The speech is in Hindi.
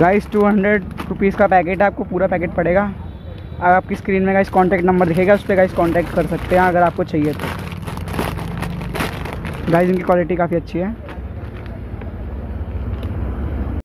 गाइस टू हंड्रेड रुपीज़ का पैकेट है, आपको पूरा पैकेट पड़ेगा। अब आपकी स्क्रीन में गाइस कॉन्टैक्ट नंबर दिखेगा, उस पर गाइस कॉन्टैक्ट कर सकते हैं, अगर आपको चाहिए तो। गाइस इनकी क्वालिटी काफ़ी अच्छी है।